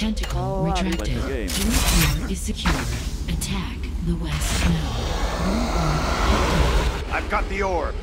Tentacle retracted. Blue is secure. Attack the west now. I've got the orb.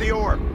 the orb.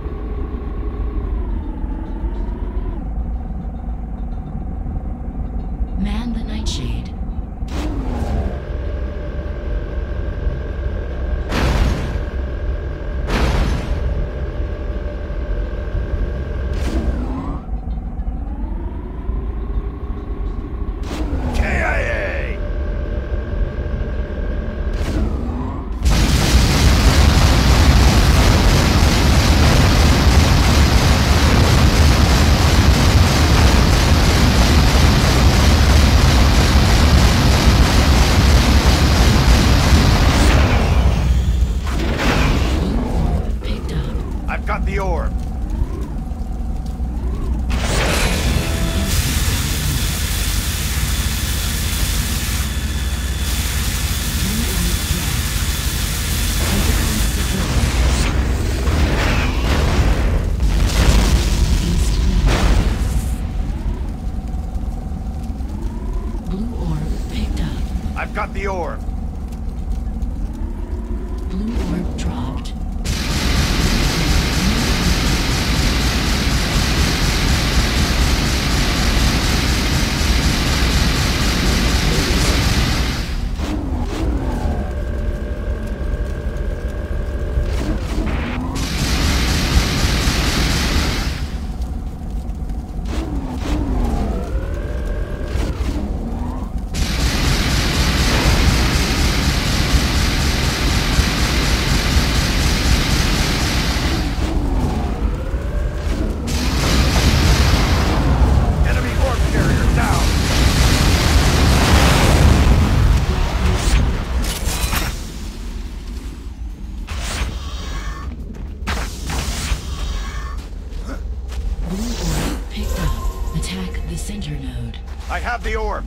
the center node. I have the orb.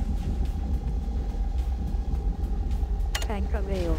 Thank you.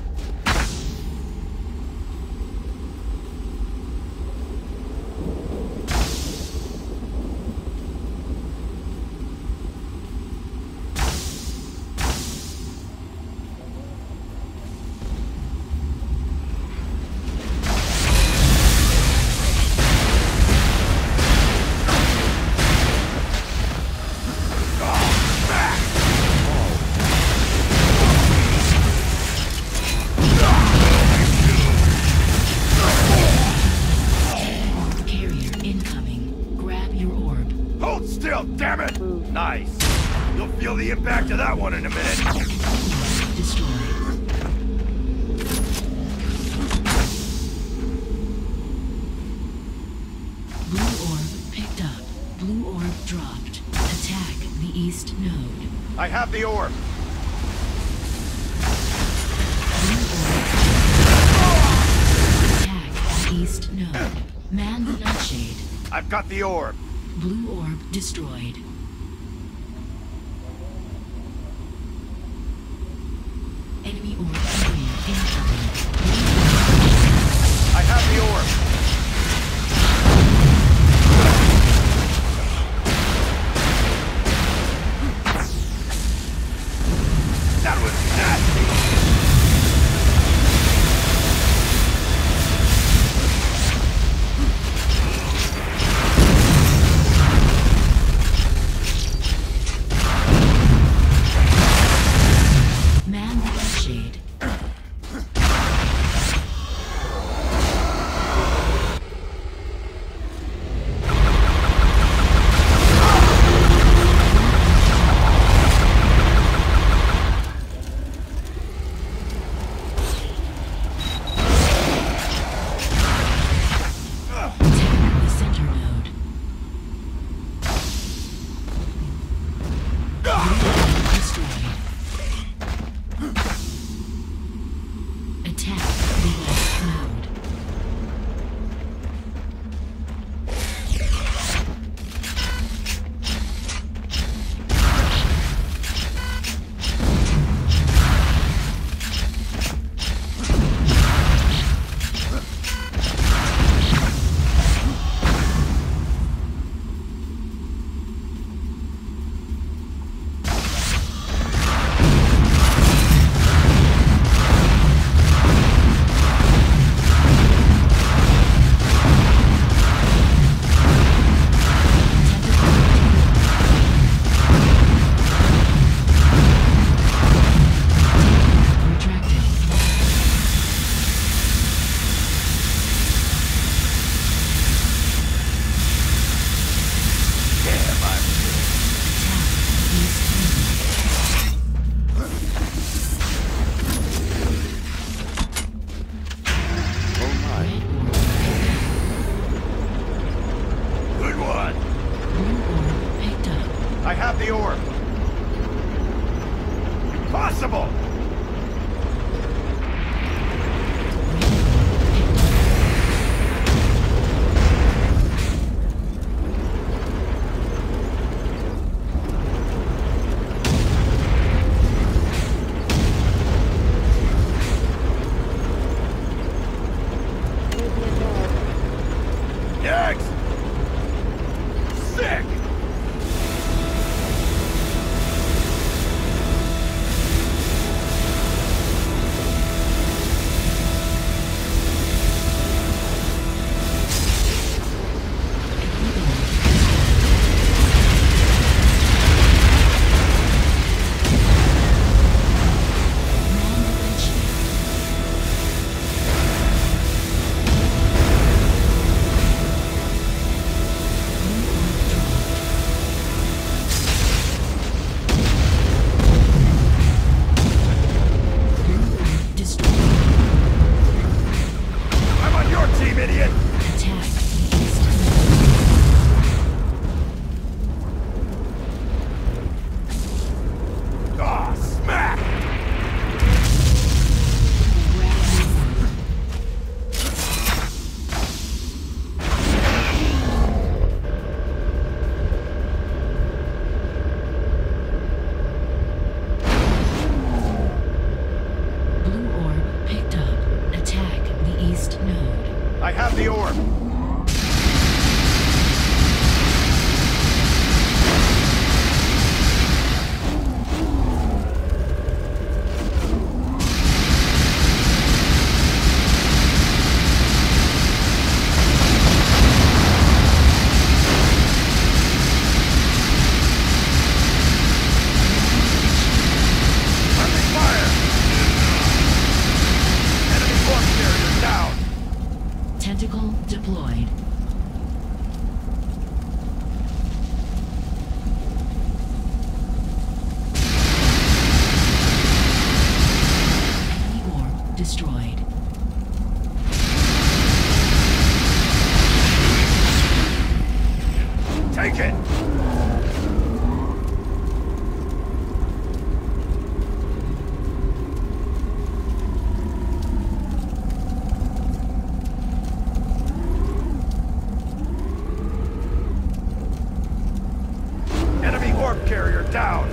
warp carrier down!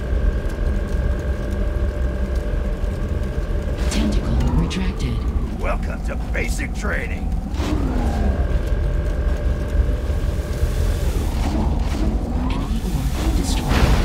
Tentacle retracted. Welcome to basic training! Enemy orb destroyed.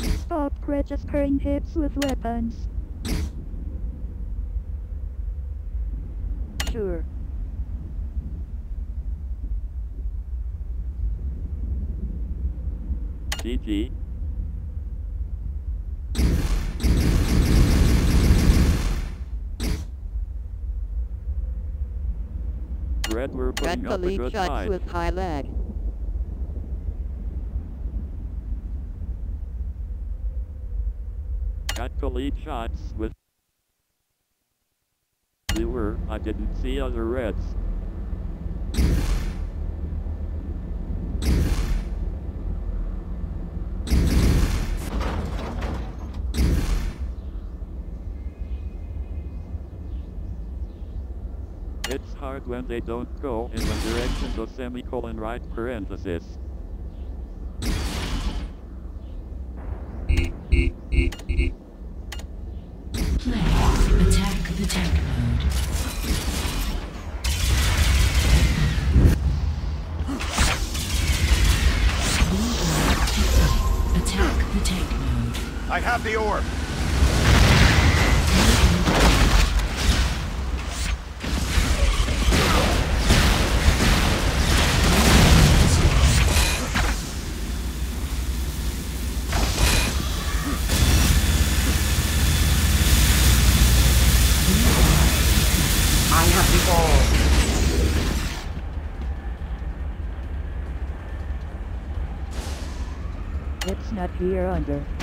system stopped registering hits with weapons. Sure. GG. Red, we're putting Red up a good fight. with high lag. complete shots with Viewer, I didn't see other reds. It's hard when they don't go in the direction of semicolon right parenthesis. here under.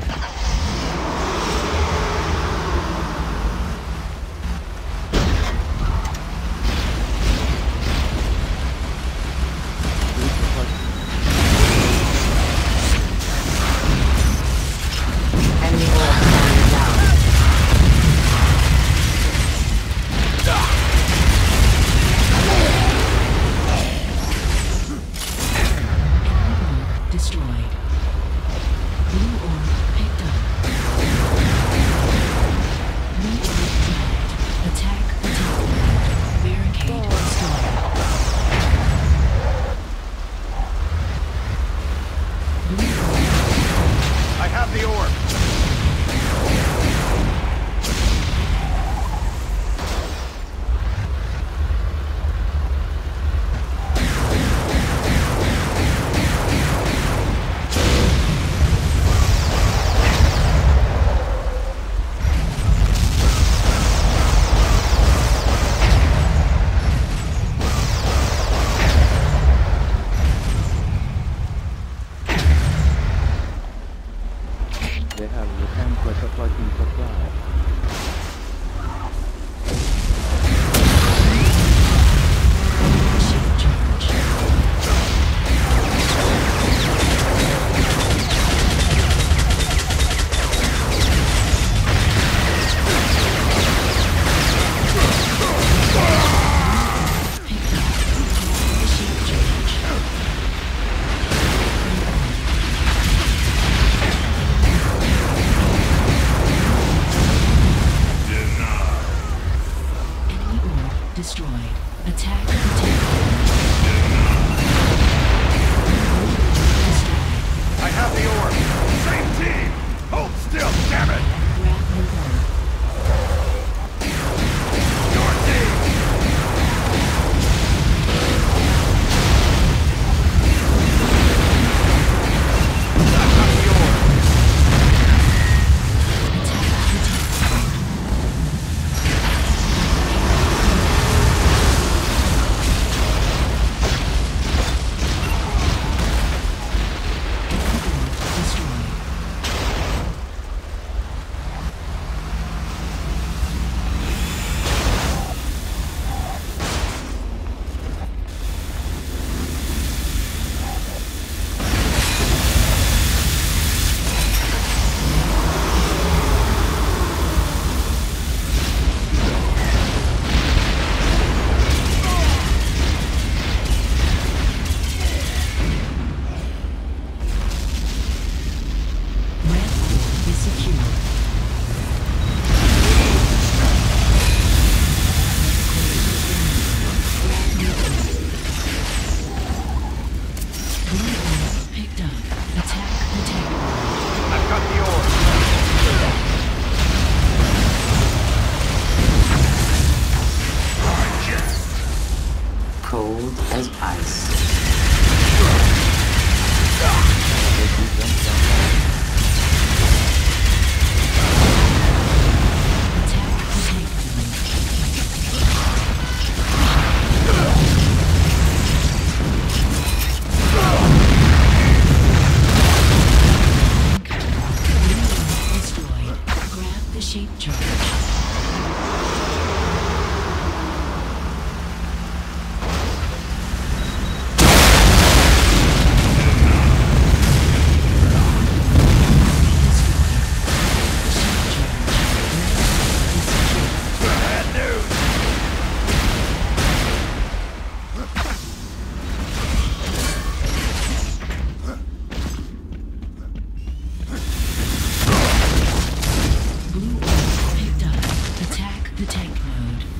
The tank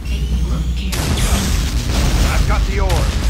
incoming. I've got the orb.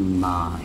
Soul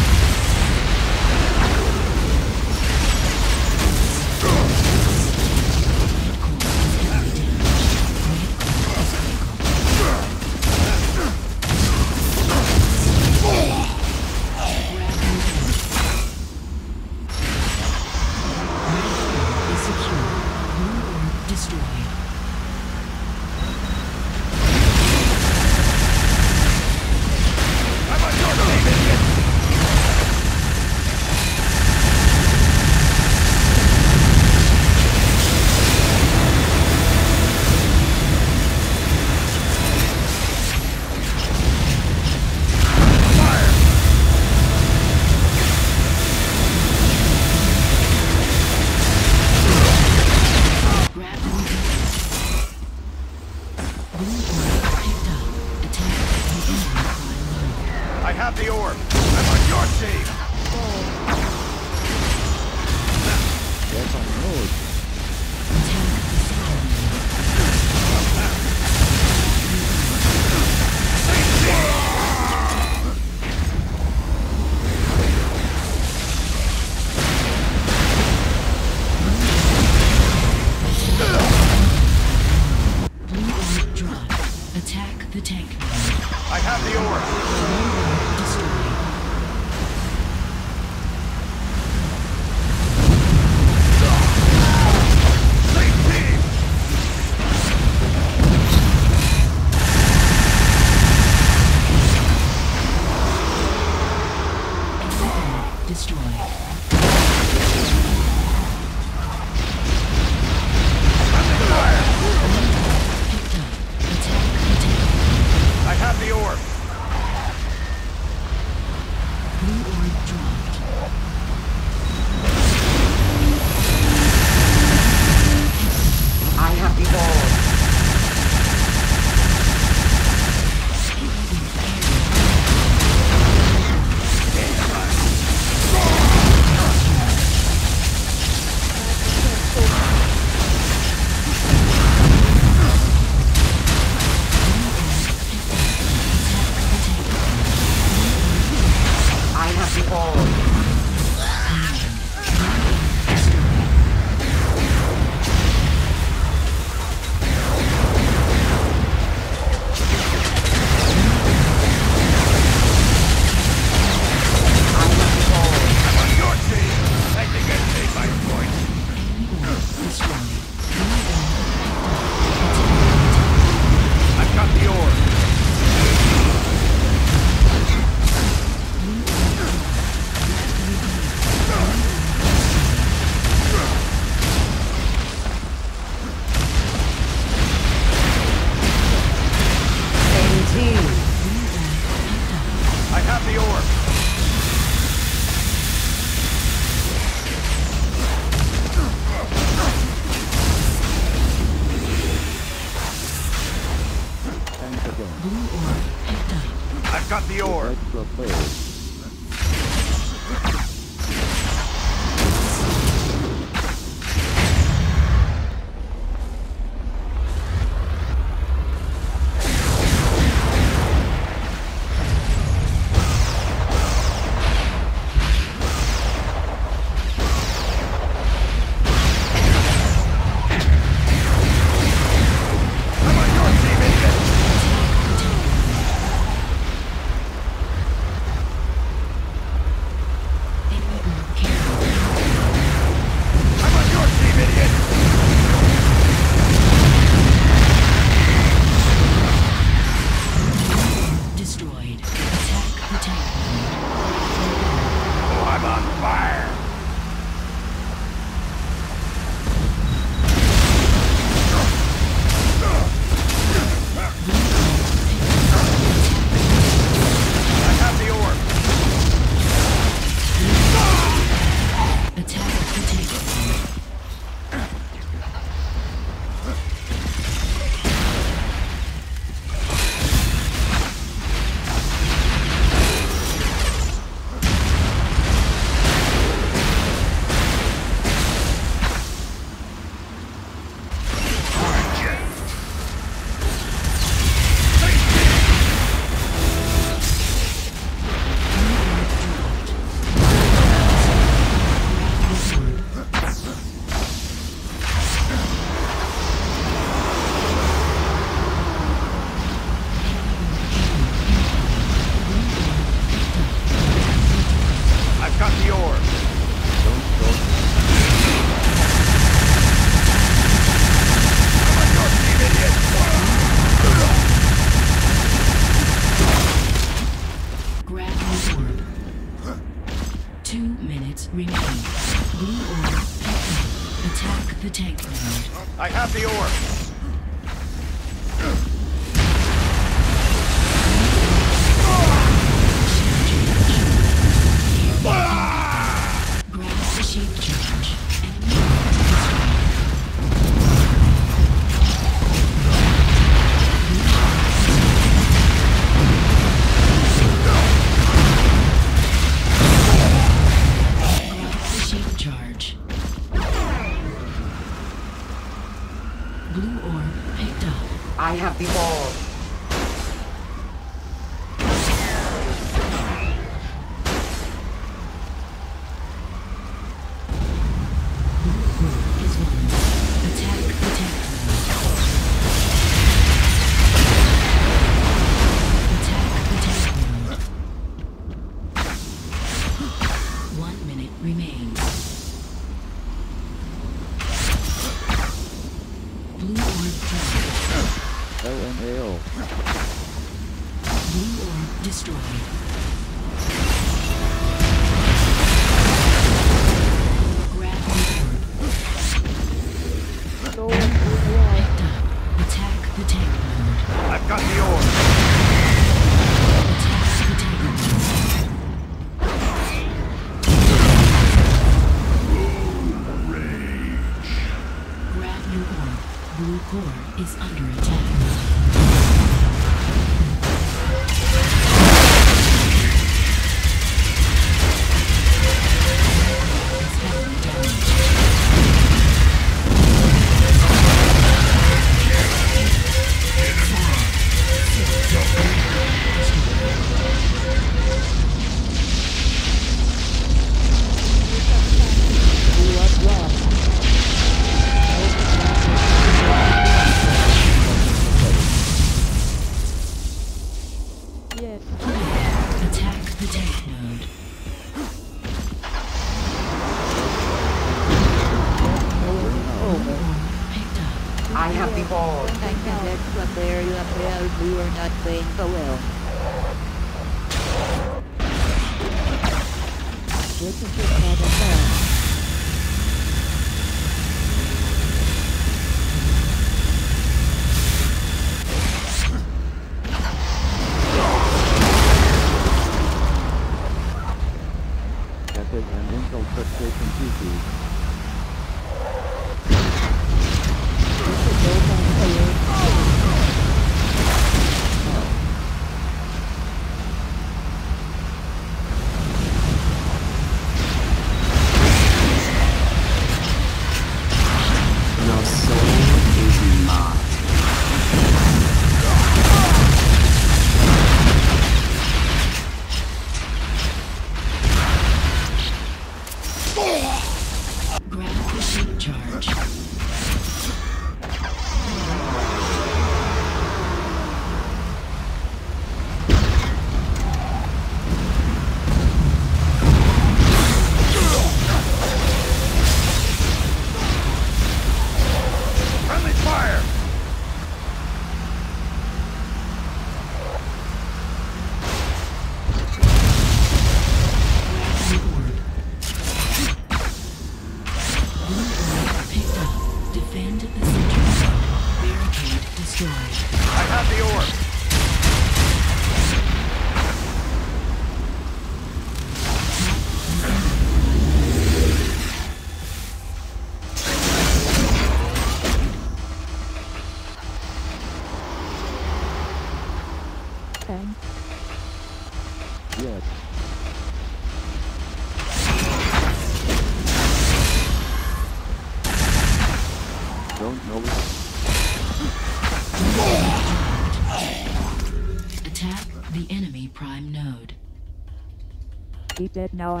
in our.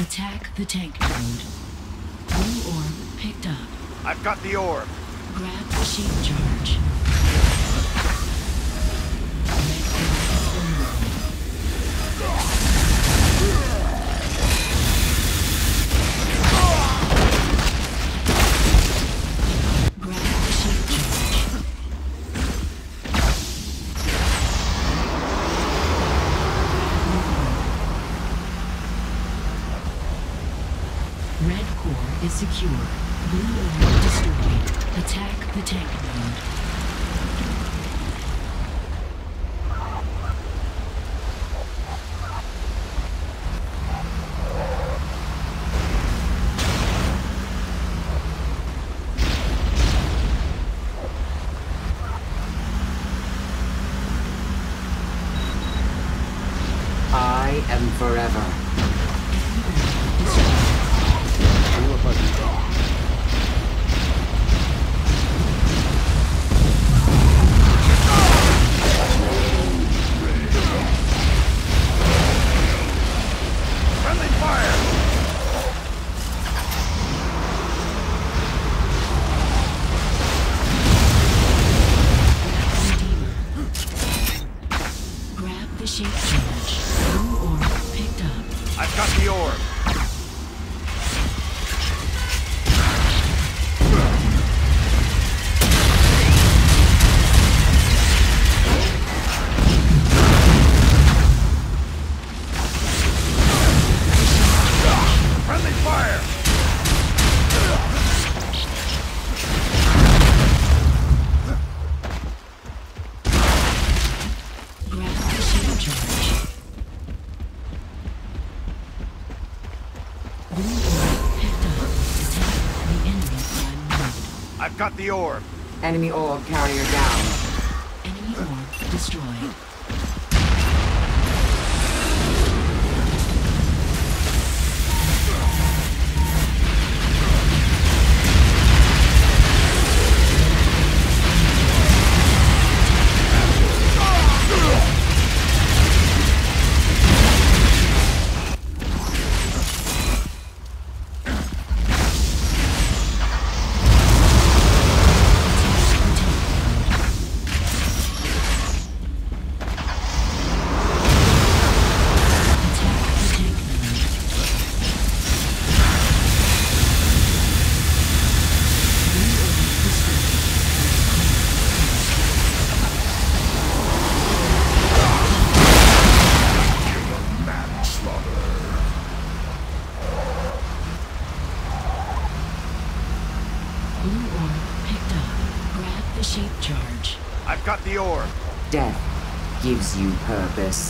Attack the tank node. Blue orb picked up. I've got the orb. Grab the shield charge. door. Enemy orb carrier down. purpose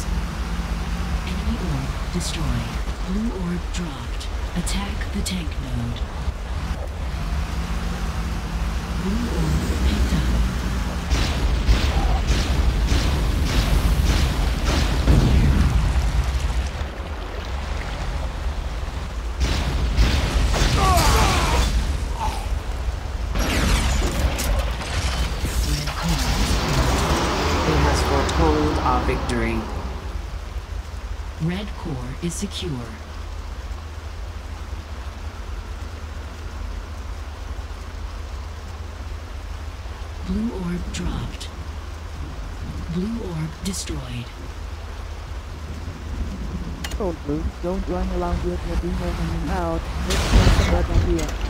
core is secure. Blue orb dropped. Blue orb destroyed. Don't move. Don't run around with your beam being out. This is a bad idea.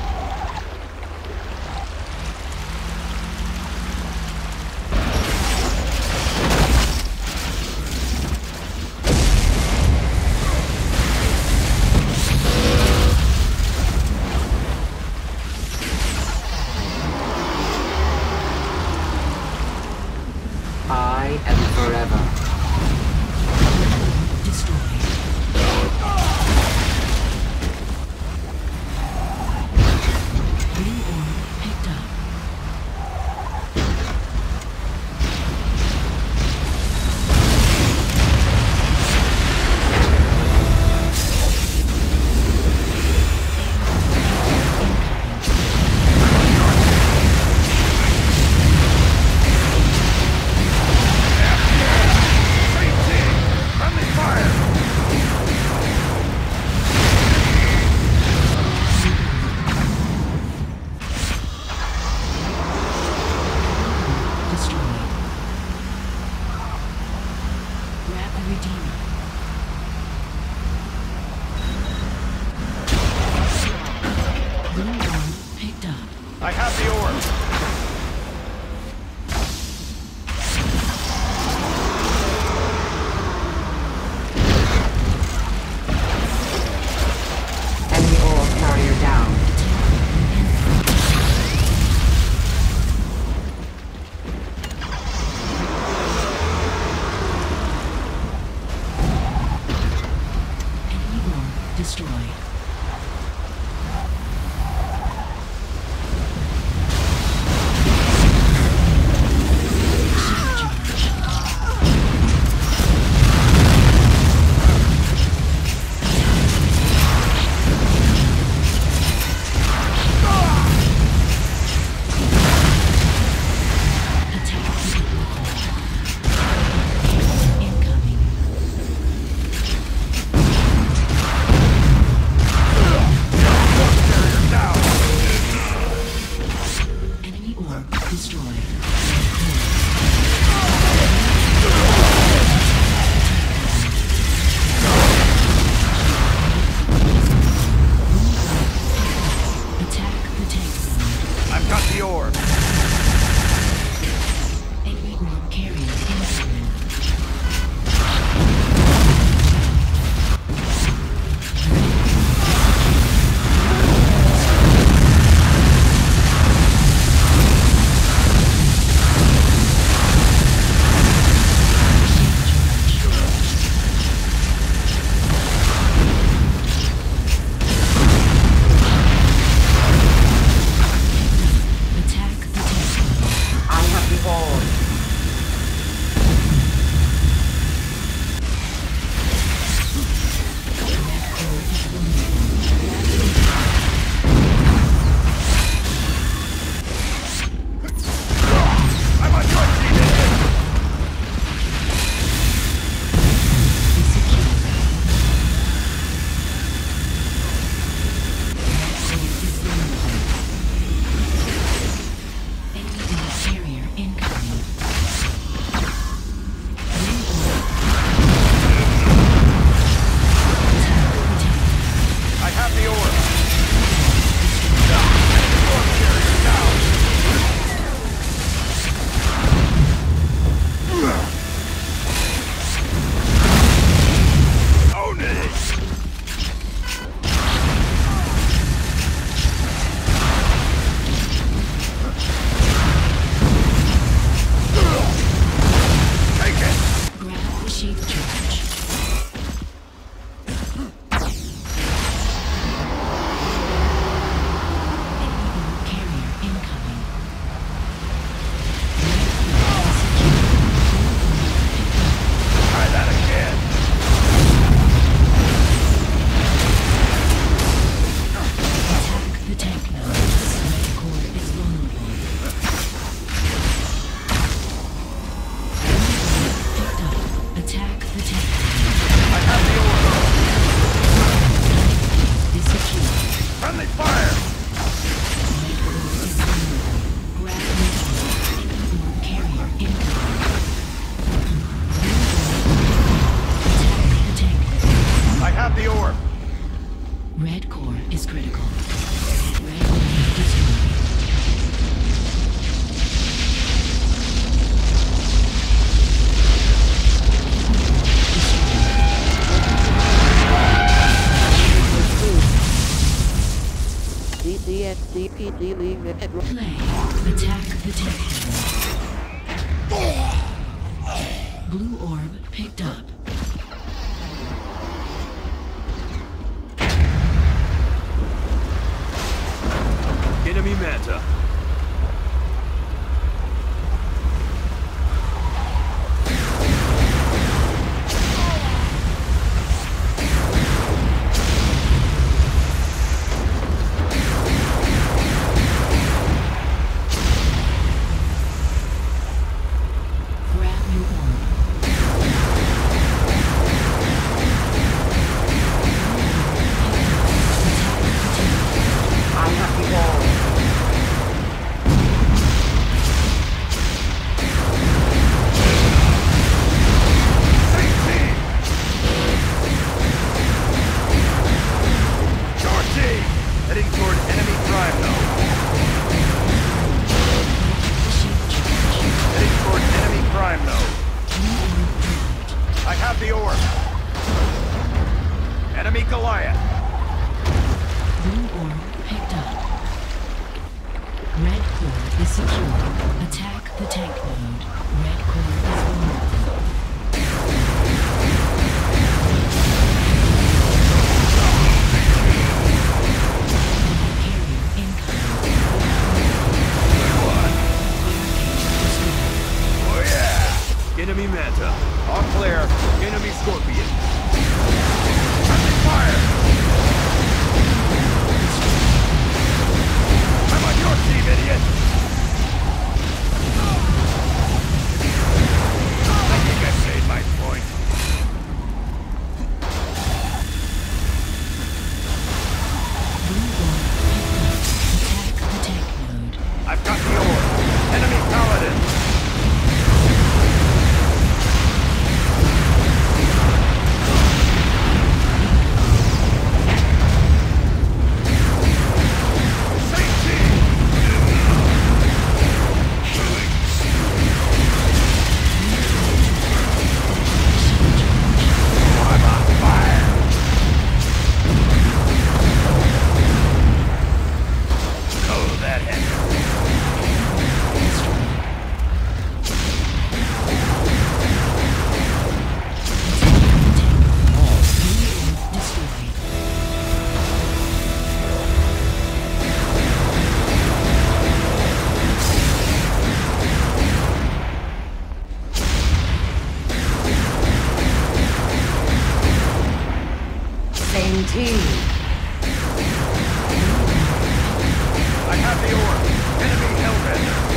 Team. I have the orb. Enemy Hellbender.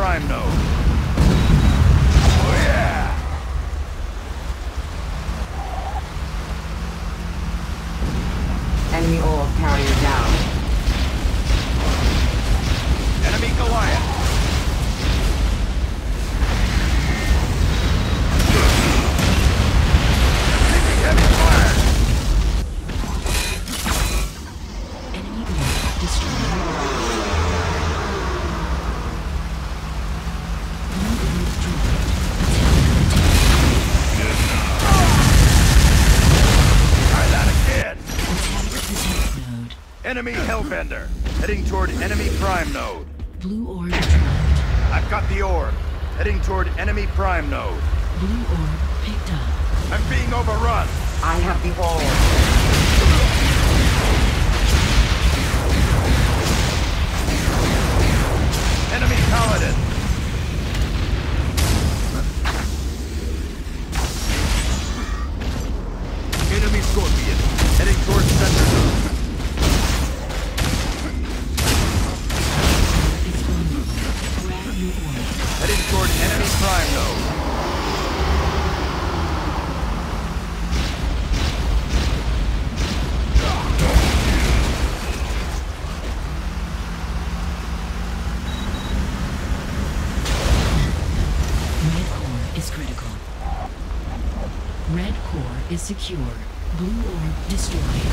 prime node. Pathfinder, heading toward enemy prime node. Blue orb dropped. I've got the orb, heading toward enemy prime node. Blue orb picked up. I'm being overrun. I have the orb. secure. Blue orb destroyed.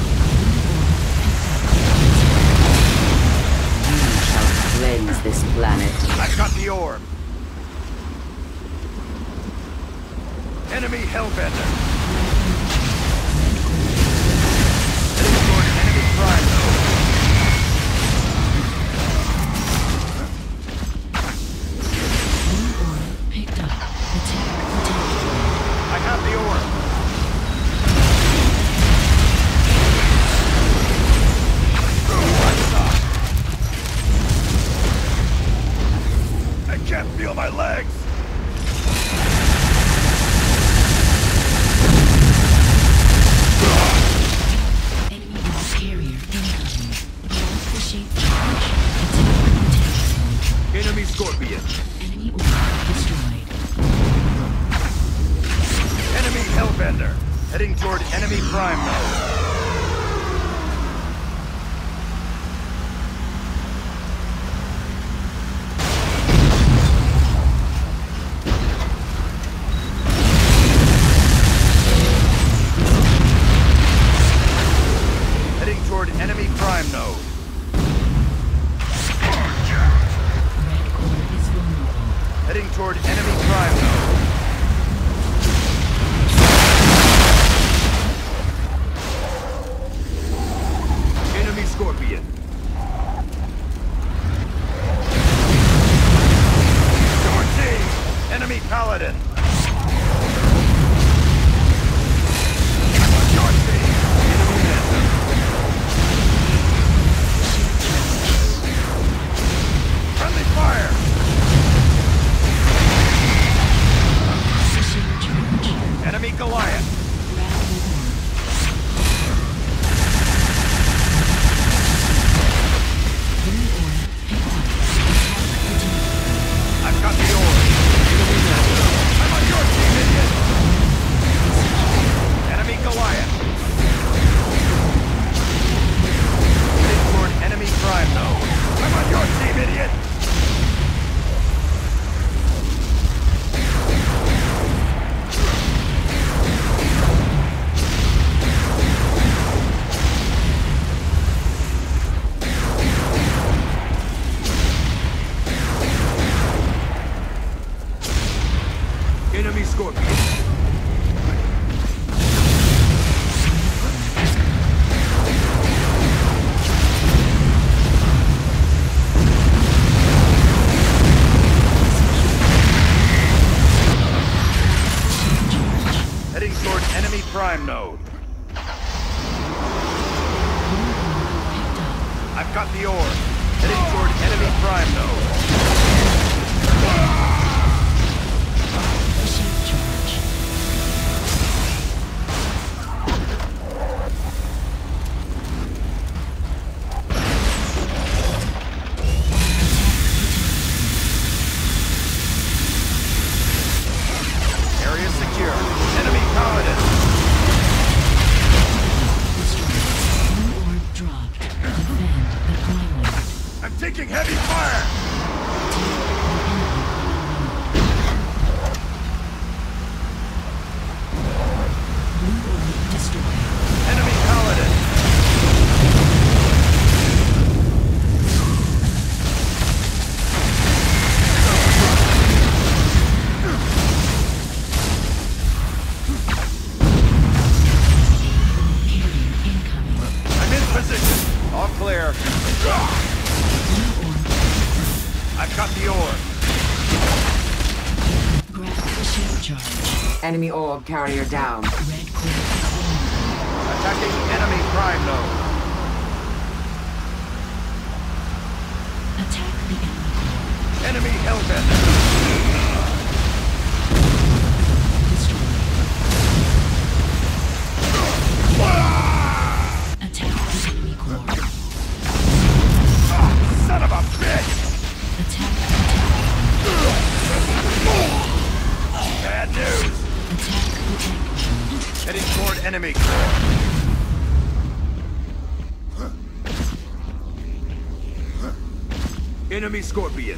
Scorpion. Enemy orb carrier down. Enemy. Enemy scorpion.